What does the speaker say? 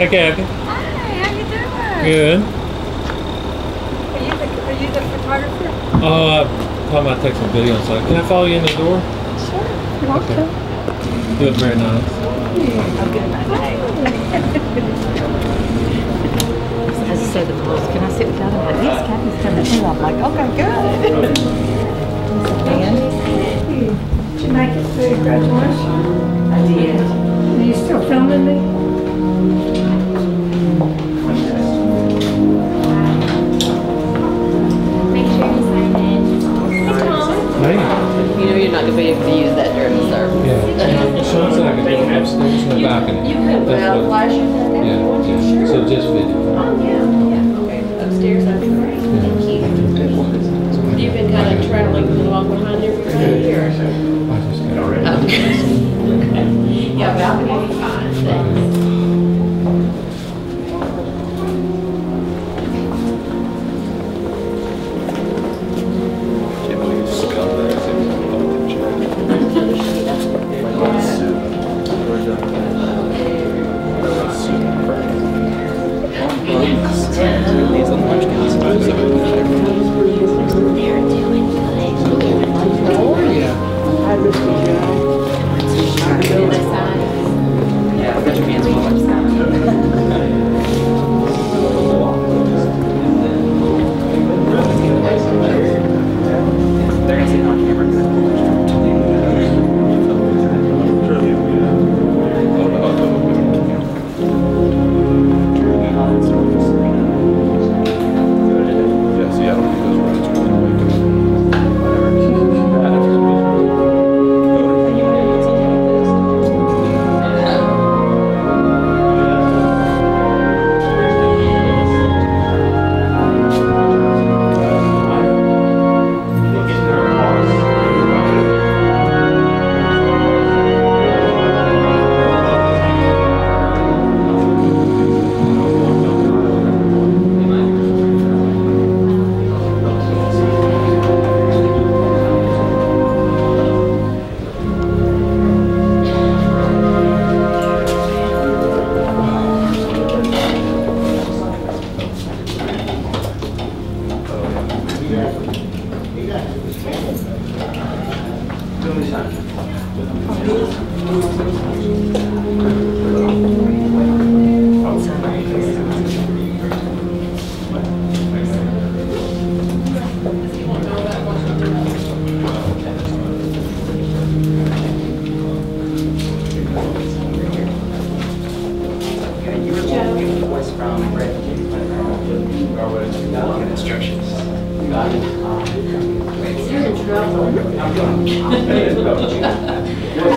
Hi, Kathy. Hi, how you doing? Good. Are you the, are you the photographer? Oh, I'm talking about taking some video and stuff. Can I follow you in the door? Sure. You're welcome. You look very nice. I'm good at I said to the girls, can I sit with Kathy? I'm like, yes, Kathy's coming too. I'm like, okay, good. Did you make it through graduation? Do in the balcony. You could uh, what- flashing that. Yeah, yeah. So just video. Oh, yeah, yeah, okay. Upstairs, that'd be Yeah, 六米三。Instructions. Got it. You're in trouble. I'm going.